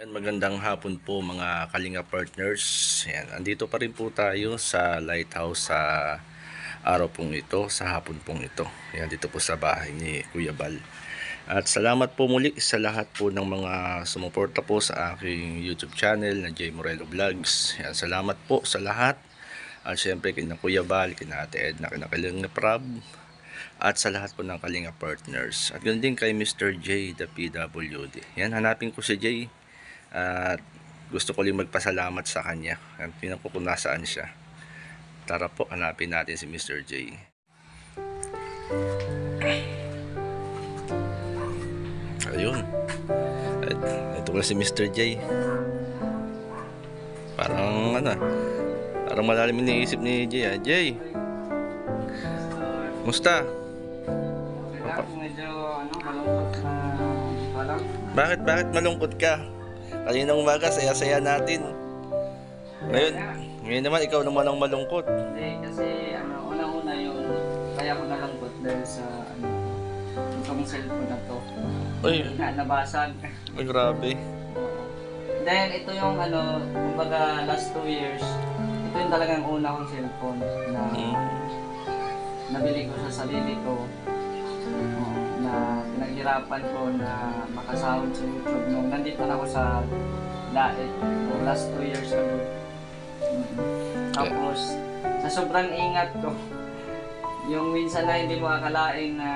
Yan, Magandang hapon po mga Kalinga Partners. Yan, andito pa rin po tayo sa lighthouse sa araw pong ito, sa hapon pong ito. Yan, dito po sa bahay ni Kuya Bal. At salamat po muli sa lahat po ng mga sumuporta po sa aking YouTube channel na J Morelo Vlogs. Yan, salamat po sa lahat. At syempre kina Kuya Bal, kina Ate Edna, kina Kalinga Prab, at sa lahat po ng Kalinga Partners. At ganoon din kay Mr. J, the PWD. Yan, hanapin ko si J. At gusto ko rin magpasalamat sa kanya. At tinan ko kung nasaan siya. Tara po, hanapin natin si Mr. J. Ayun. At ito pala si Mr. J. Parang ano, parang malalim iniisip ni J. Ah. J, musta? Medyo ano, malungkot na parang Bakit, bakit malungkot ka? Kaninang umaga, saya-saya natin. Ngayon, ngayon naman, ikaw naman ang malungkot. hindi kasi ano, unang-una yun, kaya ko nalungkot dahil sa ano, itong cellphone na to. Uy, Na, nabasag. ay grabe. Then ito yung ano, kumbaga last two years, ito yung talagang una kong cellphone na Mm. nabili ko sa sarili ko. Oo, na pinaghirapan ko na makasahod sa YouTube nung nandito na ako sa Daet. So, last two years ago. Mm. Tapos, sa sobrang ingat ko, yung minsan na hindi mo akalain na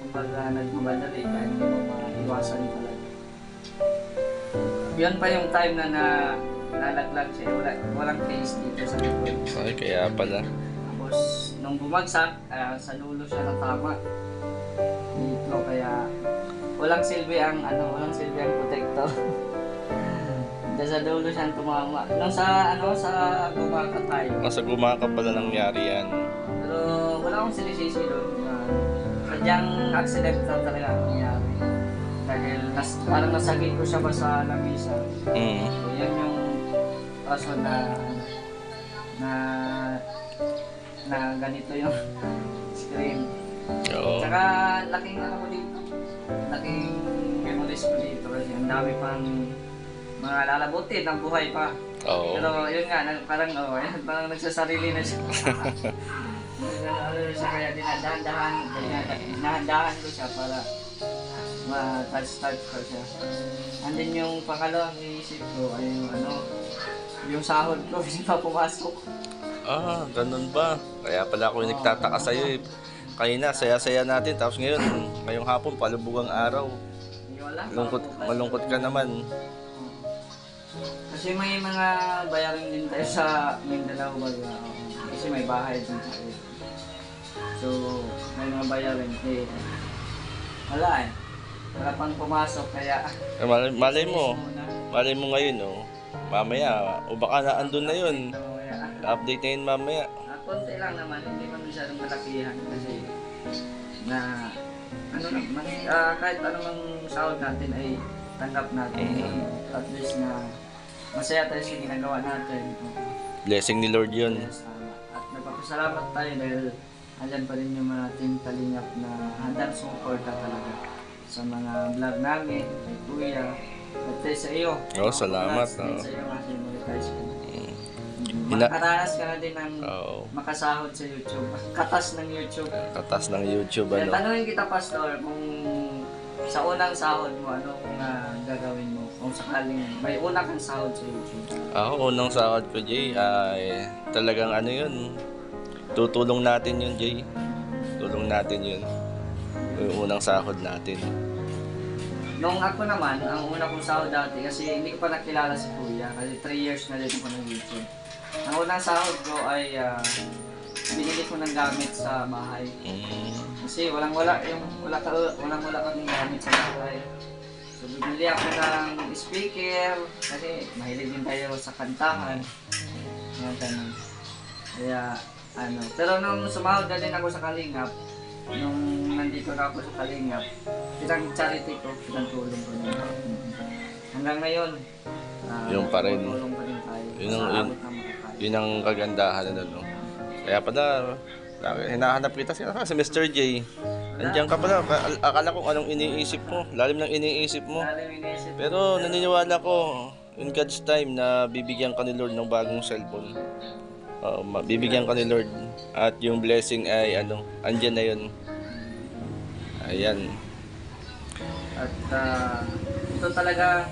kumbaga nagmamadali ka, hindi mo maiwasan talaga. Yun pa yung time na na nalaglag siya, wala, walang case dito sa likod. Ay, kaya pala. Tapos, nung bumagsak, ah, sa dulo siya natama. Dito, kaya walang silbi ang ano, walang silbi ang protector. Dahil sa dulo siya tumama. Nung sa ano, sa bumaka tayo. Nasa gumaka pala nangyari yan. Pero wala akong sinisisi doon. Uh, sadyang accident lang talaga ang nangyari. Dahil nas, parang nasagin ko siya ba sa lamisa. Mm. So, yan yung rason na na na ganito yung screen. Oo. Tsaka laking ano ko dito. Laking memories ko dito kasi ang dami pang mga lalabutin ng buhay pa. Oo. Pero yun nga, parang oh, yan, parang nagsasarili na siya. siya kaya dinadahan-dahan, dinahandahan ko siya para ma-touch-touch ko siya. And then yung pangalawang iniisip ko ay yung ano, yung sahod ko, hindi pa pumasok. Ah, ganun ba? Kaya pala ako yung nagtataka sa'yo eh. Kanina, saya-saya natin. Tapos ngayon, ngayong hapon, palubugang araw. Malungkot, malungkot ka naman. Kasi may mga bayarin din tayo sa Mindanao baga. Kasi may bahay din tayo. So, may mga bayarin. Eh, wala eh. Wala pang pumasok kaya Eh, malay, malay mo, malay mo ngayon, oh. Mamaya, o baka na andun na yun. Update na yun mamaya. Konti lang naman, hindi man masyadong malakihan kasi na ano naman, ah, kahit anumang sahod natin ay tanggap natin. At least na masaya tayo sa ginagawa natin. Blessing ni Lord yun. Yes. At nagpapasalamat tayo dahil andyan pa rin yung mga team kalingap na handang sumuporta talaga sa mga vlog namin, kay Kuya, at tayo sa iyo. Oo, salamat, oo. sa iyo kasi monetize ka na. Ina- Makaranas ka na din ng Oo. makasahod sa YouTube. Katas ng YouTube. Katas ng YouTube, Kaya ano. tanungin kita, Pastor, kung sa unang sahod mo, ano na gagawin mo? Kung sakaling may una kang sahod sa YouTube. Ako, unang sahod ko, Jay, ay talagang ano yun. Tutulong natin yun, Jay. Tulong natin yun. Yung unang sahod natin. Nung ako naman, ang una kong sahod dati, kasi hindi ko pa nakilala si Kuya, kasi 3 years na din ako ng YouTube. Ang unang sahod ko ay ah, binili ko ng gamit sa bahay. Mm. Kasi walang wala yung wala ka walang wala kaming gamit sa bahay. So bibili ako ng speaker kasi mahilig din tayo sa kantahan. Mga ganun. Kaya ano, pero nung sumahod na din ako sa Kalingap, nung nandito na ako sa Kalingap, pinang charity ko, pinagtulong ko na. Hanggang ngayon, ah, Yung pa rin. tumutulong pa rin tayo. Yun ang- yun-. Yun ang kagandahan, ano, no? Kaya pala, hinahanap kita si, si Mr. J. Andiyan ka pala. Ka- Akala ko anong iniisip mo. Lalim ng iniisip mo. Pero naniniwala ko in God's time na bibigyan ka ni Lord ng bagong cellphone. Ma- bibigyan ka ni Lord at yung blessing ay ano, andyan na yun. Ayan. At ah, ito talaga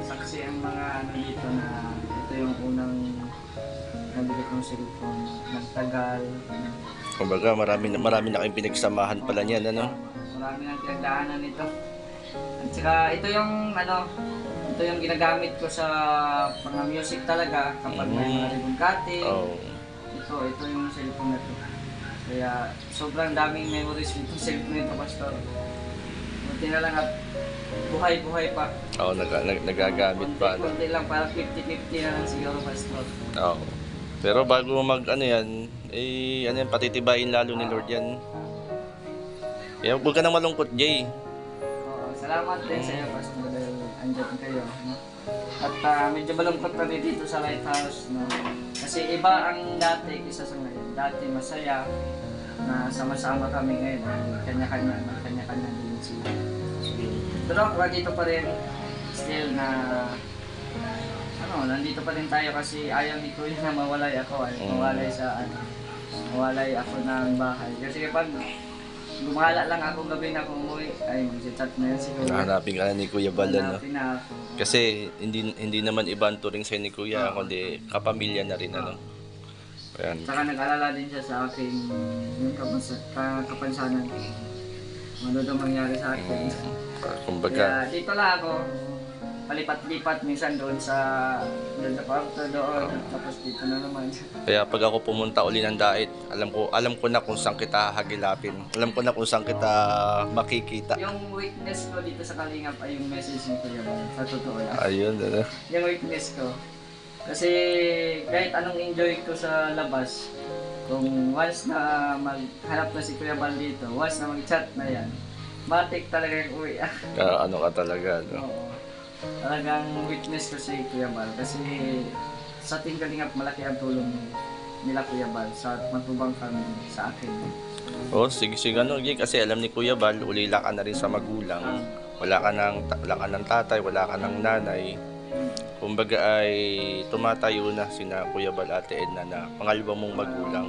saksi ang mga ano dito na ito yung unang nabili kong cellphone. Nagtagal. Kumbaga marami na marami na kayong pinagsamahan pala niyan ano. Marami nang pinagdaanan nito. At saka ito yung ano, ito yung ginagamit ko sa mga music talaga kapag may mga ribbon cutting. Oh. Ito, ito yung cellphone na to. Kaya sobrang daming memories nitong cellphone nito, Pastor. Buti na lang at buhay-buhay pa. Oh, nag, nag, nagagamit pa ano. Konti lang, parang 50-50 na lang siguro, Pastor. Oo. Pero bago mag ano yan, eh ano yan, patitibayin lalo ni Lord yan. Kaya huwag ka nang malungkot, Jay. Oo, salamat din sa iyo, Pastor, dahil andyan kayo. No? At ah, medyo malungkot rin dito sa Lighthouse. No? Kasi iba ang dati kisa sa ngayon. Dati masaya na sama-sama kami ngayon. Kanya-kanya, kanya-kanya din sila. Pero ako dito pa rin still na ano, nandito pa rin tayo kasi ayaw ni Kuya na mawalay ako. Ay, Mm. mawalay sa ano, mawalay ako ng bahay. Kasi kapag gumala lang ako gabi na kung umuwi, ay mag-chat na yan siguro. Hanapin ka na ni Kuya Bal ano. Hanapin na ako. Kasi hindi hindi naman iba ang turing sa ni Kuya, kundi kapamilya na rin ano. Ayan. Saka nag-alala din siya sa akin yung kapans- ka- kapansanan. Ano daw mangyari sa akin. Kumbaga, Kaya dito lang ako, palipat-lipat minsan doon sa doon sa kwarto doon, tapos dito na naman. kaya pag ako pumunta uli ng dait, alam ko alam ko na kung saan kita hagilapin. Alam ko na kung saan kita makikita. Yung weakness ko dito sa Kalingap ay yung message ni Kuya sa totoo lang. Ayun, ano. yung weakness ko. Kasi kahit anong enjoy ko sa labas, kung once na maghanap na si Kuya Bal dito, once na mag-chat na yan, matik talaga yung uwi. Ah, ano ka talaga, no? Oo. Talagang witness ko si Kuya Bal kasi sa Team Kalingap malaki ang tulong nila Kuya Bal sa matubang family sa akin. Oh, sige, sige, ano, Jay, kasi alam ni Kuya Bal, ulila ka na rin sa magulang. Wala ka ng, wala ka ng tatay, wala ka ng nanay. Kumbaga ay tumatayo na sina Kuya Bal, Ate Edna na pangalawa mong magulang.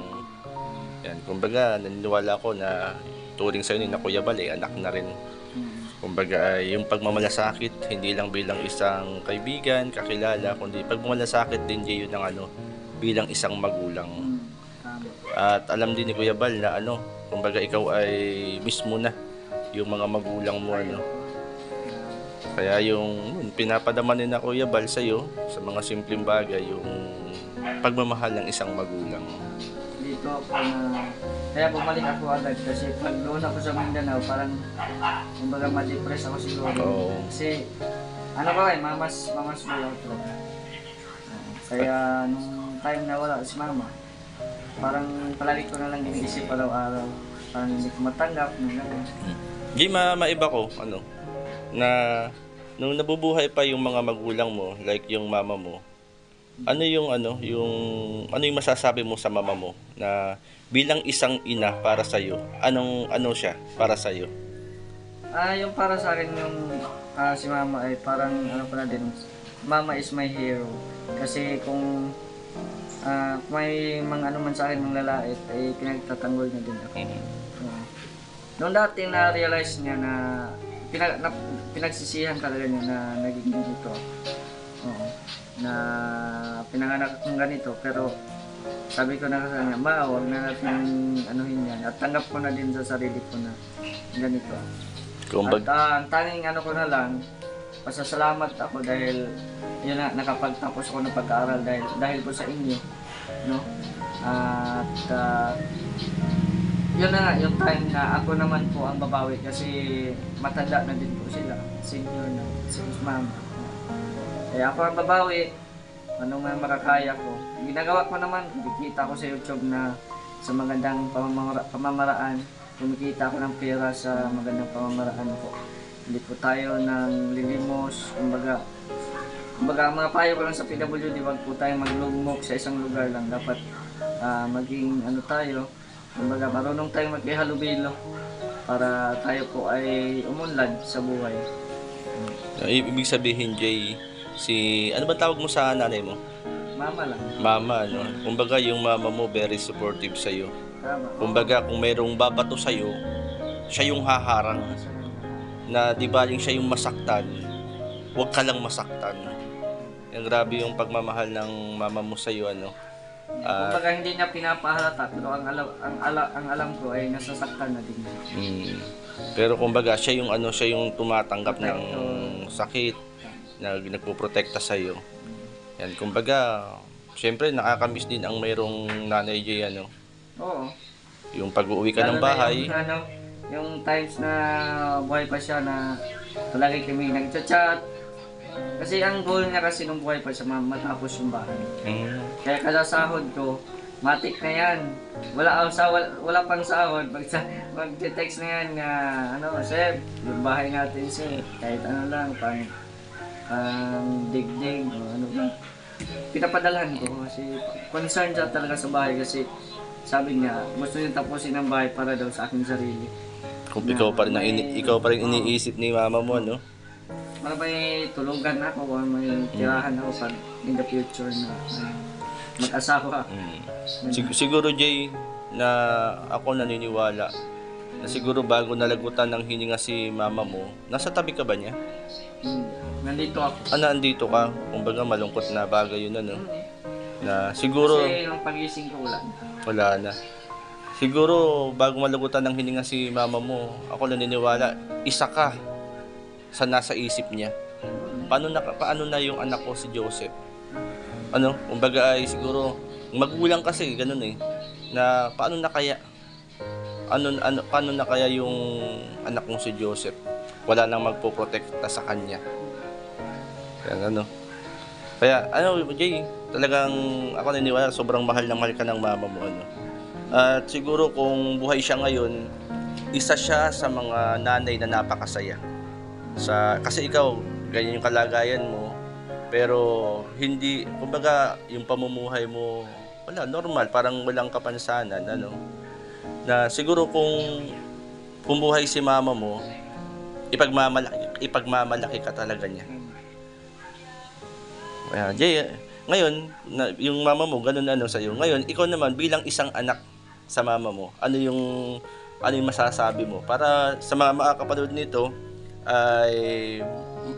Yan, kumbaga naniniwala ko na turing sa'yo ni na Kuya Bal, eh, anak na rin. Kumbaga yung pagmamalasakit, hindi lang bilang isang kaibigan, kakilala, kundi pagmamalasakit din Jay, yun ng ano, bilang isang magulang. At alam din ni Kuya Bal na ano, kumbaga ikaw ay mismo na yung mga magulang mo ano. Kaya yung yun, pinapadama ni na Kuya Bal sa iyo sa mga simpleng bagay yung pagmamahal ng isang magulang. Dito ako na kaya bumalik ako agad kasi pag doon ako sa Mindanao parang kumbaga ma-depress ako siguro Oo. kasi ano ba eh mamas mamas mo lang Oo. kaya nung time na wala si mama parang palagi ko na lang iniisip araw-araw parang hindi ko matanggap nung gano'n Di ma maiba ko ano na nung nabubuhay pa yung mga magulang mo, like yung mama mo, ano yung ano, yung ano yung masasabi mo sa mama mo na bilang isang ina para sa iyo? Anong ano siya para sa iyo? Ah, yung para sa akin yung ah, si Mama ay parang ano pa na din, Mama is my hero. Kasi kung ah, may mga ano man sa akin mga lalait, ay pinagtatanggol na din ako. Oo. Noong dati na-realize niya na, pinag, na pinagsisihan talaga niya na naging ganito. Na pinanganak akong ganito pero sabi ko na sa kanya, ma, huwag na natin anuhin yan. At tanggap ko na din sa sarili ko na ganito. Kumbag At ah, ang tanging ano ko na lang, pasasalamat ako dahil yun na, nakapagtapos ako ng pag-aaral dahil, dahil po sa inyo. No? At ah, yun na nga, yung time na ako naman po ang babawi kasi matanda na din po sila. Senior na, si mama. Kaya ako ang babawi, anong man makakaya ko. Ginagawa ko naman, kumikita ko sa YouTube na sa magandang pamamara, pamamaraan. Kumikita ko ng pera sa magandang pamamaraan po. Hindi po tayo ng lilimos, kumbaga Kumbaga, mga payo ko lang sa PWD, wag po tayong maglugmok sa isang lugar lang. Dapat ah, maging ano tayo, kumbaga marunong tayong magkihalubilo. para tayo po ay umunlad sa buhay. Ibig sabihin, Jay, si... Ano ba tawag mo sa nanay mo? Mama lang. Mama, no? Kumbaga, yung mama mo very supportive sa'yo. Tama. Kumbaga, kung mayroong babato sa'yo, siya yung haharang. Na di baling siya yung masaktan, huwag ka lang masaktan. Yung grabe yung pagmamahal ng mama mo sa'yo, ano? Ah, Kumbaga hindi niya pinapahalata pero ang alam ang, ala, ang alam ko ay nasasaktan na din. Mm. Pero kumbaga, siya yung ano, siya yung tumatanggap ng sakit na nagpoprotekta sa iyo. Yan, kumbaga, syempre nakakamiss din ang mayroong nanay Jay, ano, Oo. yung pag-uwi ka ng Lalo na bahay. Yung, ano, yung times na buhay pa siya na palagi kami nagchat-chat. Kasi ang goal niya kasi nung buhay pa siya ma- matapos yung bahay. Mm. Kaya kada sahod ko, matik na yan. Wala, sa, wala, wala pang sahod. Pag, sa, pag text na yan na, ano, Seb, yung bahay natin, Seb. Kahit ano lang, pang, pang digdig, o ano ba. Pinapadalhan ko kasi concerned siya talaga sa bahay kasi sabi niya, gusto niya tapusin ang bahay para daw sa aking sarili. Kung ikaw pa rin ang ini- ikaw pa rin iniisip ni mama mo, no? Para may tulugan ako o may tirahan ako pag in the future na ah, mag-asawa. Mm. Sig- siguro Jay na ako naniniwala na siguro bago nalagutan ng hininga si mama mo, nasa tabi ka ba niya? Hmm. Nandito ako. Ah, nandito ka. Kumbaga malungkot na bagay yun ano. Na siguro Kasi yung pagising ko wala. wala na. Siguro bago malagutan ng hininga si mama mo, ako naniniwala, isa ka sa nasa isip niya. Paano na paano na yung anak ko si Joseph? Ano? Kumbaga ay siguro magulang kasi ganun eh na paano na kaya ano ano paano na kaya yung anak kong si Joseph? Wala nang magpoprotekta sa kanya. Kaya ano? Kaya ano Jay, talagang ako naniniwala sobrang mahal na mahal ka ng mama mo ano. At siguro kung buhay siya ngayon, isa siya sa mga nanay na napakasaya. Sa kasi ikaw ganyan yung kalagayan mo pero hindi kumbaga yung pamumuhay mo wala normal parang walang kapansanan ano na siguro kung buhay si mama mo ipagmamalaki ipagmamalaki ka talaga niya Ayan, Jay, ngayon, na, yung mama mo, ganun ano sa'yo. Ngayon, ikaw naman, bilang isang anak sa mama mo, ano yung, ano yung masasabi mo? Para sa mga makakapanood nito, ay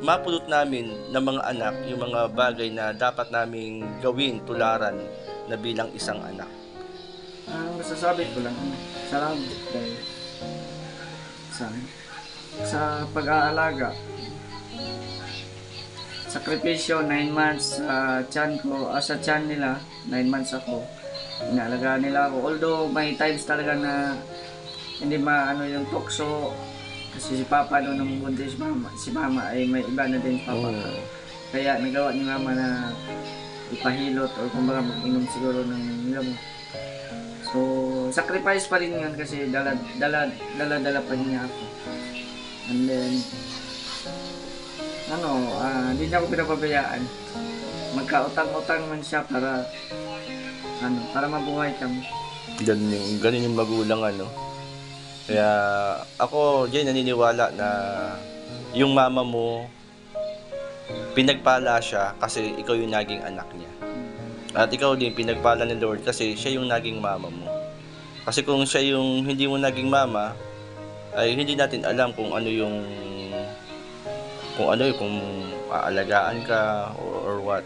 mapulot namin ng mga anak yung mga bagay na dapat naming gawin, tularan na bilang isang anak. Ang masasabi ko lang, salamat dahil sa, sa pag-aalaga. Sakripisyo, 9 months sa chan ko, ah, sa chan nila, 9 months ako. Inaalagaan nila ako. Although may times talaga na hindi maano yung tukso. Kasi si Papa noon nung buntis si Mama, si Mama ay may iba na din Papa. Kaya nagawa ni Mama na ipahilot or kumbaga mag-inom siguro ng gamot. So, sacrifice pa rin yun kasi dala, dala, dala, dala pa niya ako. And then, ano, ah, hindi niya ako pinapabayaan. Magkautang-utang man siya para, ano, para mabuhay kami. Ganun yung, ganun yung magulang ano. Kaya ako, Jay, naniniwala na yung mama mo, pinagpala siya kasi ikaw yung naging anak niya. At ikaw din, pinagpala ni Lord kasi siya yung naging mama mo. Kasi kung siya yung hindi mo naging mama, ay hindi natin alam kung ano yung kung ano yung kung aalagaan ka or, or what.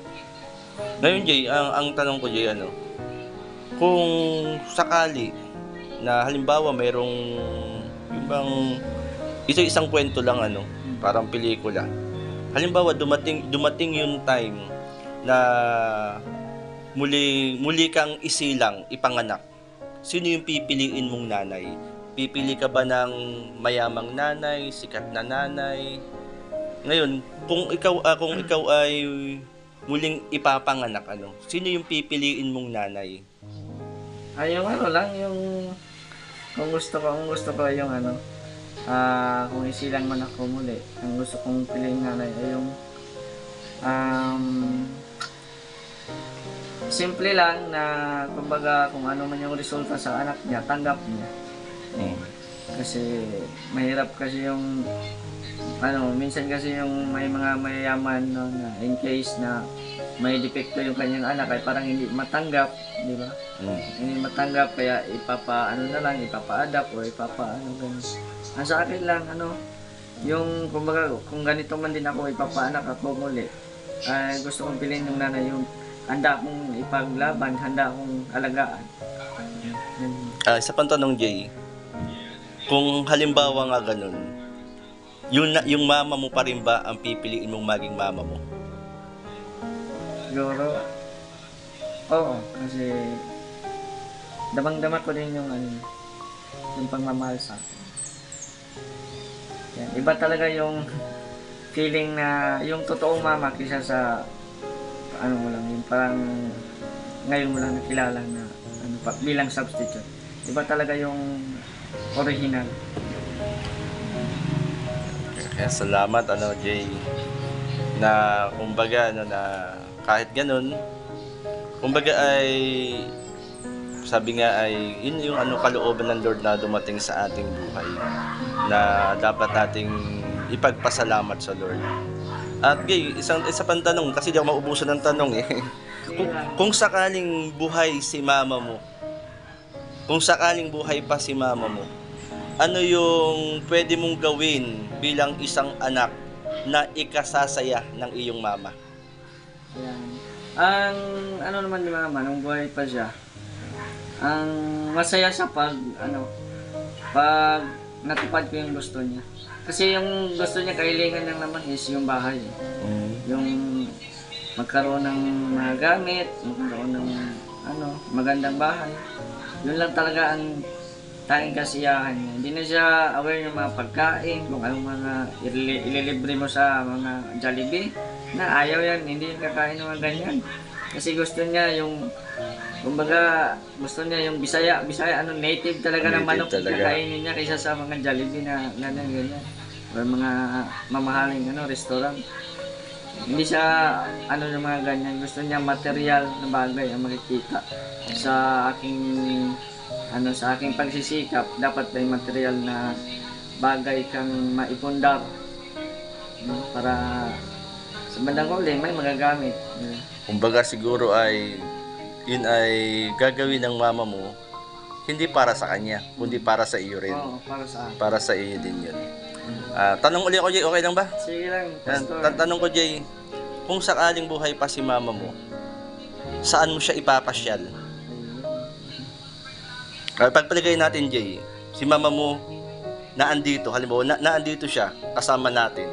Ngayon Jay, ang, ang tanong ko Jay ano, kung sakali na halimbawa mayroong yung bang ito isang kwento lang ano, parang pelikula. Halimbawa dumating dumating yung time na muli muli kang isilang, ipanganak. Sino yung pipiliin mong nanay? Pipili ka ba ng mayamang nanay, sikat na nanay? Ngayon, kung ikaw ah, kung ikaw ay muling ipapanganak ano, sino yung pipiliin mong nanay? Ay, yung ano lang, yung, kung gusto ko, kung gusto ko yung ano, ah, kung isilang man ako muli, ang gusto kong piliin nga na ay yung, um, simple lang na, kumbaga, kung ano man yung resulta sa anak niya, tanggap niya. Mm. Kasi mahirap kasi yung ano, minsan kasi yung may mga mayayaman no, na in case na may depekto yung kanyang anak ay parang hindi matanggap, di ba? Mm. Hindi matanggap kaya ipapa ano na lang, ipapa-adapt o ipapa ano ganun. Ang sa akin lang ano, yung kumbaga kung ganito man din ako ipapaanak ako muli, ay gusto kong piliin yung nanay yung handa akong ipaglaban, handa akong alagaan. Ah, isa pang tanong, Jay. Kung halimbawa nga ganun, yung, yung mama mo pa rin ba ang pipiliin mong maging mama mo? Siguro, oo, kasi damang-dama ko din yung ano, yung pagmamahal sa akin. Yan. Iba talaga yung feeling na yung totoong mama kisa sa ano mo lang, yung parang ngayon mo lang nakilala na ano pa, bilang substitute. Iba talaga yung original. Kaya salamat, ano, Jay. Na, kumbaga, ano, na kahit ganun, kumbaga ay, sabi nga ay, yun yung ano kalooban ng Lord na dumating sa ating buhay. Na dapat nating ipagpasalamat sa Lord. At gay, isang isa pang tanong kasi di ako maubusan ng tanong eh. kung, kung sakaling buhay si mama mo, kung sakaling buhay pa si mama mo, ano yung pwede mong gawin bilang isang anak na ikasasaya ng iyong mama? Ayan. Ang ano naman ni mama, nung buhay pa siya, ang masaya siya pag ano, pag natupad ko yung gusto niya. Kasi yung gusto niya kahilingan lang naman is yung bahay. eh. Yung magkaroon ng mga gamit, magkaroon ng ano, magandang bahay. Yun lang talaga ang tanging kasiyahan niya. Hindi na siya aware ng mga pagkain, kung anong mga ilili- ililibre mo sa mga Jollibee. Na ayaw yan, hindi yung kakain ng mga ganyan. Kasi gusto niya yung, kumbaga, gusto niya yung Bisaya, Bisaya, ano, native talaga ng manok talaga. kakainin niya kaysa sa mga Jollibee na ganyan, ganyan. Or mga mamahaling ano, restaurant. Hindi siya ano yung mga ganyan. Gusto niya material na bagay ang makikita sa aking ano sa aking pagsisikap. Dapat may material na bagay kang maipundar no? para sa bandang huli may magagamit. Kumbaga siguro ay yun ay gagawin ng mama mo hindi para sa kanya, kundi para sa iyo rin. Oo, para sa akin. Para sa iyo din yun. Ah, tanong ulit ako, Jay, okay lang ba? Sige lang, Tan- Pastor. tan- tanong ko, Jay, kung sakaling buhay pa si mama mo, saan mo siya ipapasyal? Uh, pagpalagay natin, Jay, si mama mo naandito, halimbawa, na, naandito siya, kasama natin.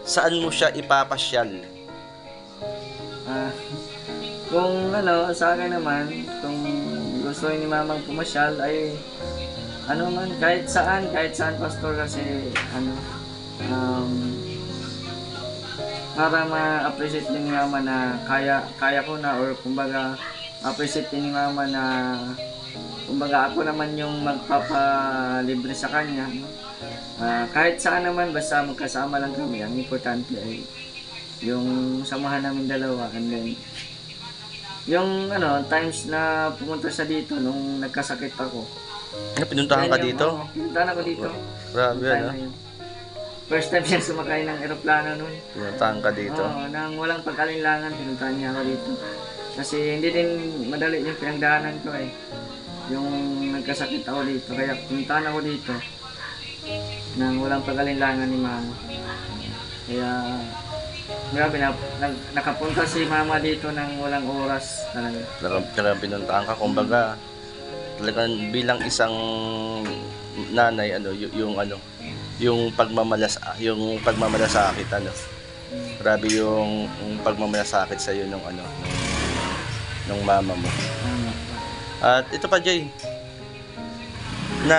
Saan mo siya ipapasyal? Kung ano, sa akin naman, kung gusto ni mamang pumasyal ay ano man, kahit saan, kahit saan pastor kasi ano, um, para ma-appreciate din ni mama na kaya, kaya ko na or kumbaga appreciate din ni mama na kumbaga ako naman yung magpapalibre sa kanya. No? Ah, kahit saan naman, basta magkasama lang kami, ang importante ay yung samahan namin dalawa and then yung ano times na pumunta siya dito nung nagkasakit ako. Ano, pinuntahan ka dito? oo, pinuntahan ako dito. Grabe, ano? yun. first time siya sumakay ng eroplano nun. Pinuntahan ka dito. Oo, nang walang pagkalinlangan pinuntahan niya ako dito. Kasi hindi din madali yung pinagdaanan ko eh. Yung nagkasakit ako dito. Kaya pinuntahan ako dito. Nang walang pagkalinlangan ni mama. Kaya grabe na, nag, nakapunta si mama dito nang walang oras talaga Talagang, talagang pinuntahan ka. Kumbaga, talagang bilang isang nanay, ano, y- yung ano, yung pagmamalas, yung pagmamalasakit, ano. Grabe yung, yung pagmamalasakit sa iyo nung ano, nung, nung mama mo. At ito pa, Jay, na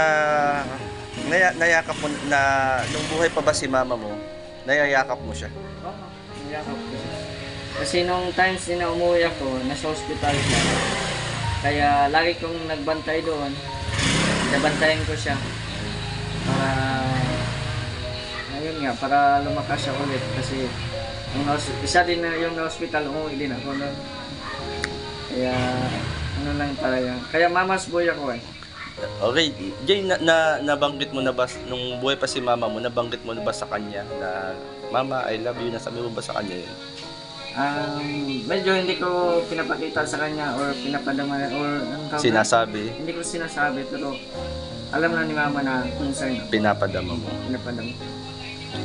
naya, nayakap mo na nung buhay pa ba si mama mo, nayayakap mo siya. Niyakap ko. Kasi nung times na umuwi ako, nasa hospital siya. Kaya lagi kong nagbantay doon. Nabantayan ko siya. Para, ayun nga, para lumakas siya ulit. Kasi, yung isa din na yung hospital, umuwi din ako noon. Kaya, ano lang talaga. Kaya mamas boy ako eh. Okay, Jay, na, na, nabanggit mo na ba, nung buhay pa si mama mo, nabanggit mo na ba sa kanya na, Mama, I love you, nasabi mo ba sa kanya yun? Um, medyo hindi ko pinapakita sa kanya or pinapadama or anong tawag na? Sinasabi, Hindi ko sinasabi pero alam na ni mama na concern ako. pinapadama mo. Pinapadama.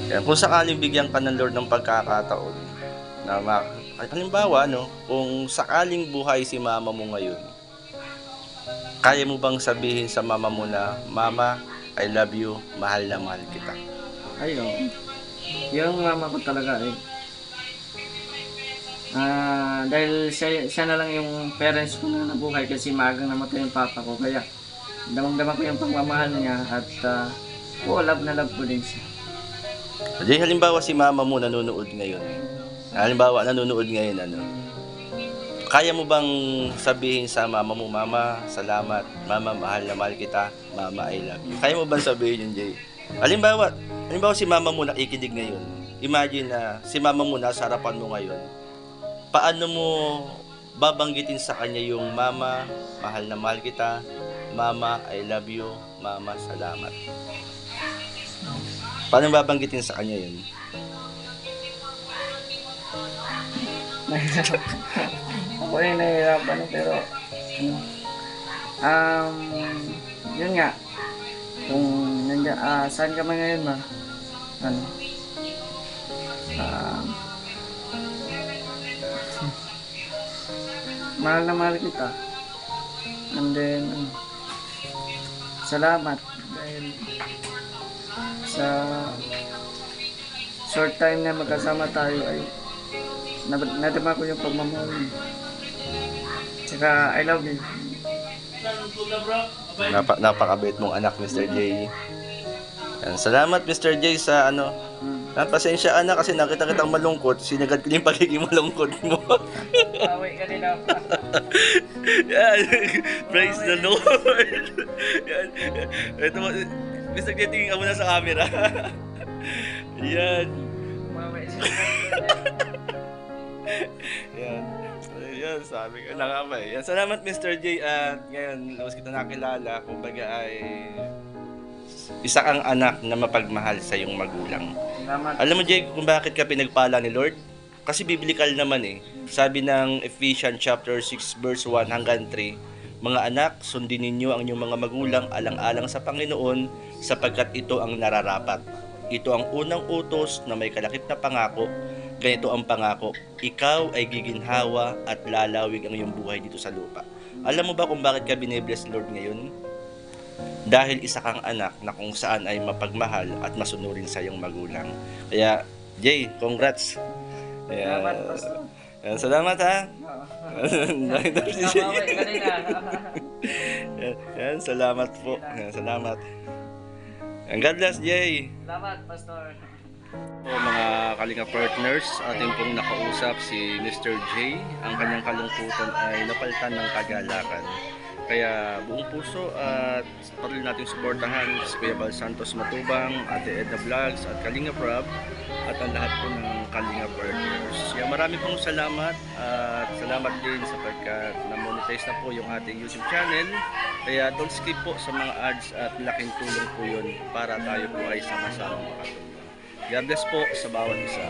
Yan, kung sakaling bigyan ka ng Lord ng pagkakataon, na ma- halimbawa, no, kung sakaling buhay si mama mo ngayon, kaya mo bang sabihin sa mama mo na, Mama, I love you, mahal na mahal kita. Ayun. Yung mama ko talaga eh. Ah, dahil siya, siya na lang yung parents ko na nabuhay kasi maagang namatay yung papa ko. Kaya damang-dama ko yung pagmamahal niya at uh, oh, love na love ko din siya. Jay, halimbawa si mama mo nanonood ngayon. Halimbawa, nanonood ngayon, ano, kaya mo bang sabihin sa mama mo, Mama, salamat. Mama, mahal na mahal kita. Mama, I love you. Kaya mo bang sabihin yun, Jay? Halimbawa, halimbawa si mama mo nakikinig ngayon. Imagine na si mama mo nasa harapan mo ngayon. Paano mo babanggitin sa kanya yung Mama, mahal na mahal kita. Mama, I love you. Mama, salamat. Paano mo babanggitin sa kanya yun? Ako rin nahihirapan eh, pero ano, um, yun nga, kung nandiyan, ah, saan ka man ngayon ma? Ano? Um, mahal na mahal kita. And then, ano, salamat dahil sa short time na magkasama tayo ay nadama ko yung pagmamahal. Tsaka, I love you. Napa, napakabait mong anak, Mr. J. Yan. Salamat, Mr. J, sa ano. Ah, pasensya ka na kasi nakita kitang malungkot. Sinagad ko yung pagiging malungkot mo. Away ka nila pa. Yan. Praise the Lord. Yan. Ito, Mr. J, tingin ka muna sa camera. Yan. Away sila. Yan, sabi ko nga ba eh. Yan, salamat Mr. J. At ngayon, lubos kita nakilala. Kumbaga ay isa kang anak na mapagmahal sa iyong magulang. Salamat. Alam mo, Jay, kung bakit ka pinagpala ni Lord? Kasi biblical naman eh. Sabi ng Ephesians chapter 6 verse 1 hanggang 3, Mga anak, sundin ninyo ang inyong mga magulang alang-alang sa Panginoon sapagkat ito ang nararapat. Ito ang unang utos na may kalakip na pangako. Ganito ang pangako, ikaw ay giginhawa at lalawig ang iyong buhay dito sa lupa. Alam mo ba kung bakit ka binibless Lord ngayon? Dahil isa kang anak na kung saan ay mapagmahal at masunurin sa iyong magulang. Kaya, Jay, congrats. Ayan. Salamat, Pastor. Salamat ha. Nakita si Jay. Ayan, salamat po. Ayan, salamat. And God bless, Jay. Salamat, Pastor. Po mga Kalinga partners, ating pong nakausap si Mr. J. Ang kanyang kalungkutan ay napalitan ng kagalakan. Kaya buong puso at patuloy natin suportahan si Kuya Bal Santos Matubang, Ate Edna Vlogs at Kalinga Prab at ang lahat po ng Kalinga partners. Kaya marami pong salamat at salamat din sapagkat na-monetize na po yung ating YouTube channel. Kaya don't skip po sa mga ads at laking tulong po yun para tayo po ay sama-sama makatulong. God bless po sa bawat isa.